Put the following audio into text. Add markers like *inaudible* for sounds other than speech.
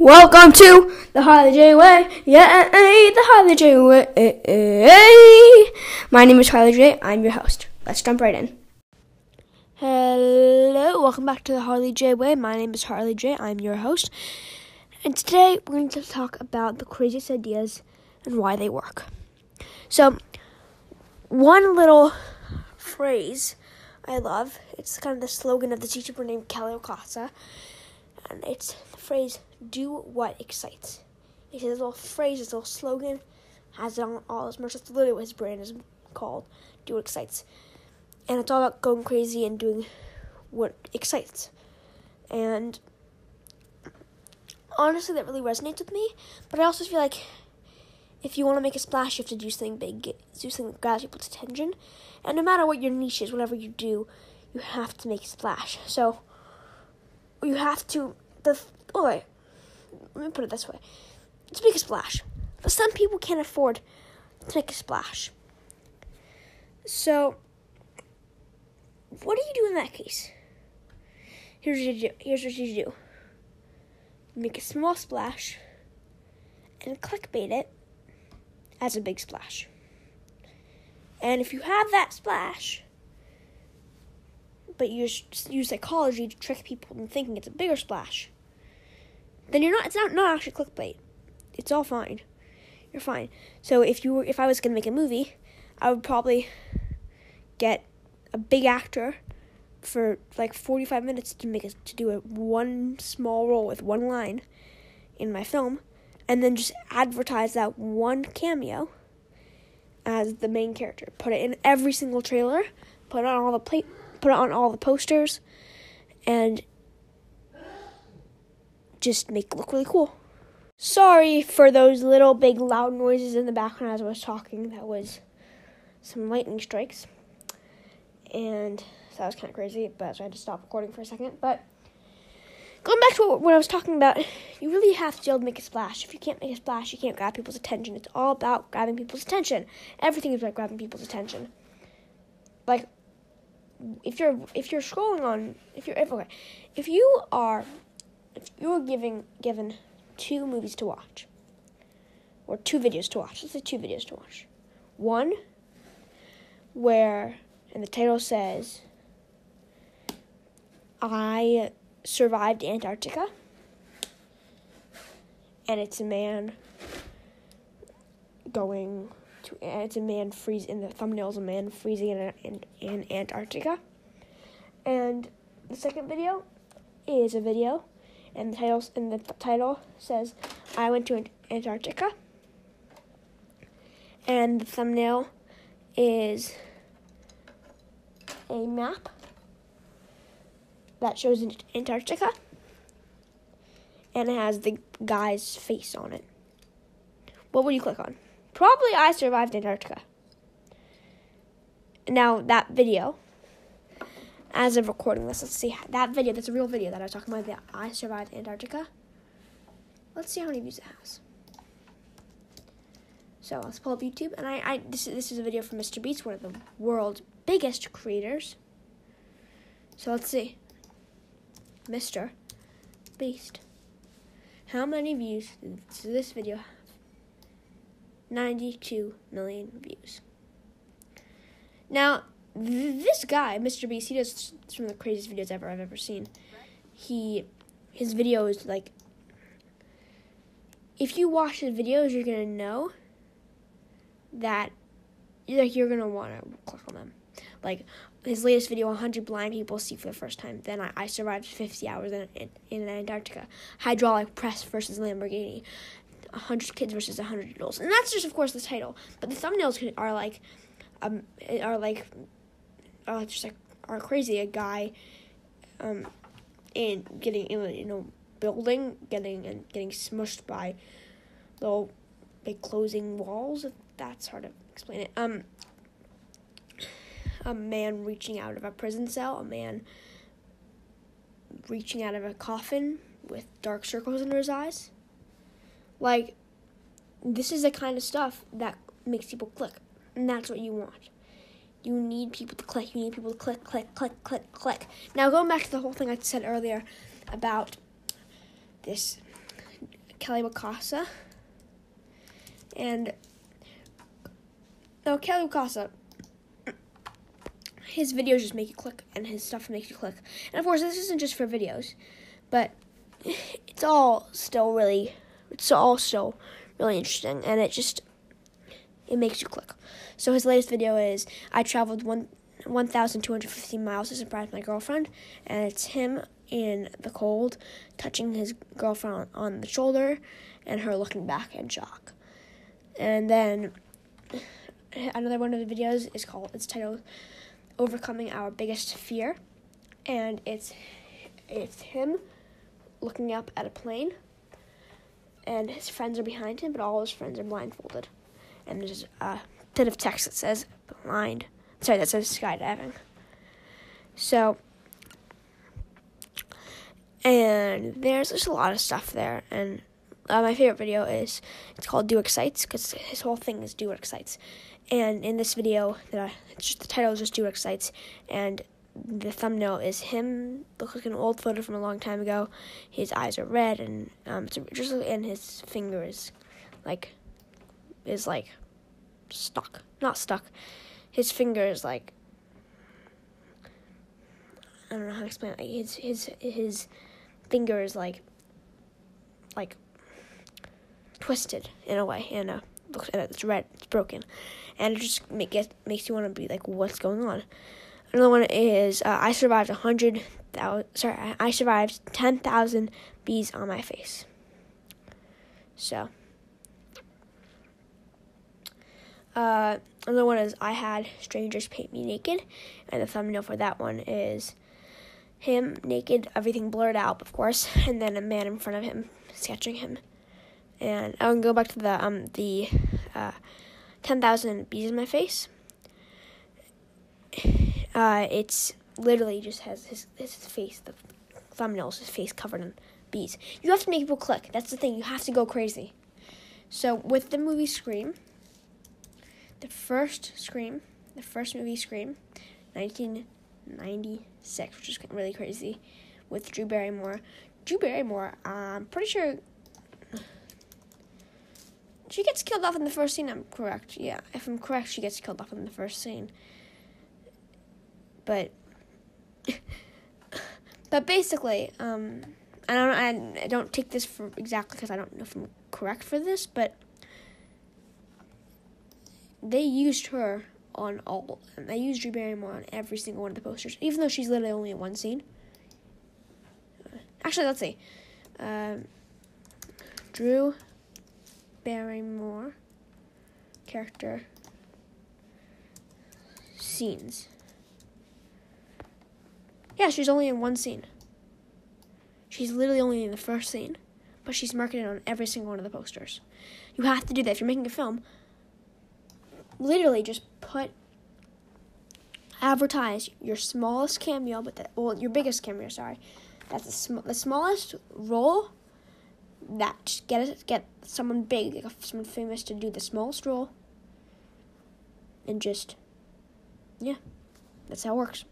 Welcome to the Harley Jay Way. Yeah, the Harley Jay Way. My name is Harley Jay. I'm your host. Let's jump right in. Hello, welcome back to the Harley Jay Way. My name is Harley Jay. I'm your host. And today we're going to talk about the craziest ideas and why they work. So, one little phrase I love, it's kind of the slogan of the teacher named Kelly Wakasa, and it's the phrase do what excites. It's his little phrase, his little slogan, has it on all his merch. That's literally what his brand is called. Do what excites. And it's all about going crazy and doing what excites. And honestly, that really resonates with me. But I also feel like if you want to make a splash, you have to do something big, do something that grabs people's attention. And no matter what your niche is, whatever you do, you have to make a splash. So you have to. The wait, let me put it this way: let's make a splash. But some people can't afford to make a splash. So, what do you do in that case? Here's what you do. Here's what you do. Make a small splash and clickbait it as a big splash. And if you have that splash, but you use psychology to trick people into thinking it's a bigger splash, then you're not. It's not not actually clickbait. It's all fine. You're fine. So if you were, if I was gonna make a movie, I would probably get a big actor for like 45 minutes to make a, to do a one small role with one line in my film and then just advertise that one cameo as the main character put it in every single trailer put it on all the plate put it on all the posters and just make it look really cool sorry for those little big loud noises in the background as i was talking that was some lightning strikes and that was kind of crazy, but so I had to stop recording for a second. But going back to what, what I was talking about, you really have to be able to make a splash. If you can't make a splash, you can't grab people's attention. It's all about grabbing people's attention. Everything is about grabbing people's attention. Like if you're if you're scrolling on if you're if, okay if you are if you're giving given two movies to watch or two videos to watch let's say two videos to watch one where and the title says I survived Antarctica. And it's a man going it's a man freeze in the thumbnail is a man freezing in, in, in Antarctica. And the second video is a video, and the title, and the title says, I went to Antarctica. And the thumbnail is a map that shows Antarctica, and it has the guy's face on it. What would you click on? Probably I survived Antarctica. Now, that video, as of recording this, let's see, that video, that's a real video that I was talking about, that I survived Antarctica. Let's see how many views it has. So let's pull up YouTube, and I, I this is this is a video from Mr. Beast, one of the world's biggest creators. So let's see. Mr. Beast. How many views does this video? 92 million views. Now, th- this guy, Mr. Beast, he does some of the craziest videos ever I've ever seen. He, his video is like, if you watch his videos, you're gonna know that, like, you're gonna wanna click on them. Like, his latest video 100 blind people see for the first time. Then I, I survived 50 hours in, in, in Antarctica. Hydraulic press versus Lamborghini. 100 kids versus 100 adults. And that's just, of course, the title. But the thumbnails are like, um, are like, are just like, are crazy. A guy, um, in getting in in a building, getting and getting smushed by little big closing walls. That's hard to explain it. Um, a man reaching out of a prison cell, a man reaching out of a coffin with dark circles under his eyes. Like, this is the kind of stuff that makes people click. And that's what you want. You need people to click. You need people to click, click, click, click, click. Now, going back to the whole thing I said earlier about this Kelly Wakasa. And no, Kelly Wakasa. His videos just make you click, and his stuff makes you click. And of course, this isn't just for videos, but *laughs* it's all still really, it's also really interesting, and it just it makes you click. So his latest video is I traveled one 1,250 miles to surprise my girlfriend, and it's him in the cold touching his girlfriend on the shoulder and her looking back in shock. And then another one of the videos is called, it's titled Overcoming Our Biggest Fear, and it's it's him looking up at a plane, and his friends are behind him, but all his friends are blindfolded. And there's a bit of text that says blind sorry, that says skydiving. So, and there's just a lot of stuff there. And uh, my favorite video is it's called Do Excites because his whole thing is Do Excites. And in this video, that I, just the title is just Do Excites, and the thumbnail is him looks like an old photo from a long time ago. His eyes are red, and um, just and his finger is like is like stuck, not stuck his fingers like I don't know how to explain it. His his his fingers like like twisted in a way, and uh, looks and it's red, it's broken, and it just make it makes you want to be like, what's going on? Another one is uh, I survived a hundred thousand. Sorry, I survived ten thousand bees on my face. So Uh, another one is I had strangers paint me naked, and the thumbnail for that one is him naked, everything blurred out, of course, *laughs* and then a man in front of him sketching him. And I will go back to the um the uh, ten thousand bees in my face. Uh, it's literally just has his his face, the thumbnail is his face covered in bees. You have to make people click. That's the thing. You have to go crazy. So with the movie Scream the first Scream, the first movie Scream, 1996, which is really crazy, with Drew Barrymore. Drew Barrymore, I'm pretty sure she gets killed off in the first scene. I'm correct. Yeah, if I'm correct, she gets killed off in the first scene. But, but basically, um, I don't. I, I don't take this for exactly because I don't know if I'm correct for this, but they used her on all. They used Drew Barrymore on every single one of the posters, even though she's literally only in one scene. Actually, let's see. Um, Drew Barrymore character scenes. Yeah, she's only in one scene. She's literally only in the first scene, but she's marketed on every single one of the posters. You have to do that if you're making a film literally just put advertise your smallest cameo, but the, well, your biggest cameo. Sorry, that's the, sm- the smallest role. That get get someone big, like someone famous, to do the smallest role, and just yeah, that's how it works.